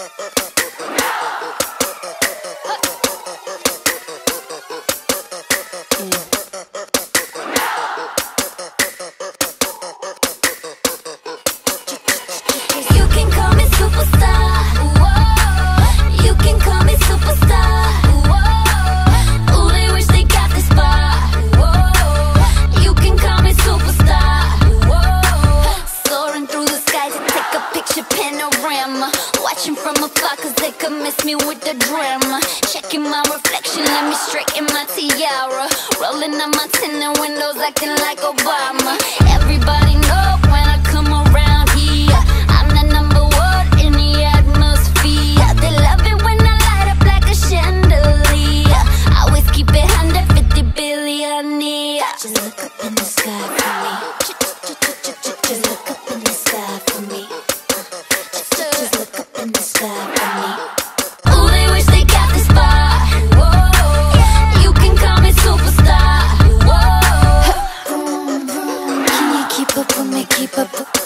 Ha ha ha ha! skies and take a picture panorama. Watching from afar cause they could miss me with the drama. Checking my reflection, let me straighten my tiara. Rolling up my tinted windows acting like Obama. keep up.